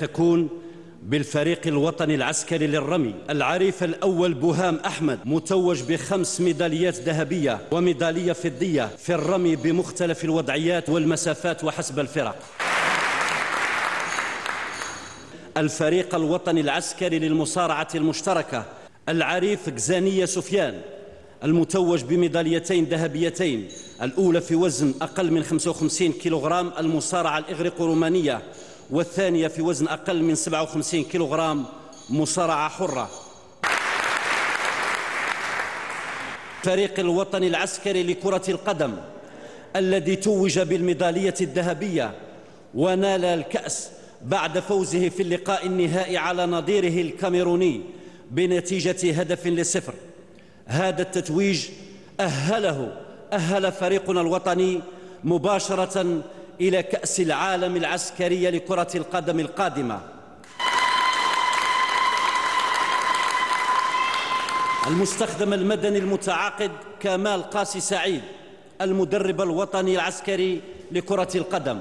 تكون بالفريق الوطني العسكري للرمي. العريف الأول بهام أحمد متوج بخمس ميداليات ذهبية وميدالية فضية في الرمي بمختلف الوضعيات والمسافات وحسب الفرق. الفريق الوطني العسكري للمصارعة المشتركة العريف جزانية سفيان المتوج بميداليتين ذهبيتين الأولى في وزن أقل من 55 كيلوغرام المصارعة الإغريق رومانية والثانية في وزن أقل من 57 كيلوغرام مصارعة حرة. فريق الوطني العسكري لكرة القدم الذي توج بالميدالية الذهبية ونال الكأس بعد فوزه في اللقاء النهائي على نظيره الكاميروني بنتيجة هدف لصفر. هذا التتويج أهله أهل فريقنا الوطني مباشرة إلى كأس العالم العسكرية لكرة القدم القادمة. المستخدم المدني المتعاقد كمال قاسي سعيد المدرب الوطني العسكري لكرة القدم.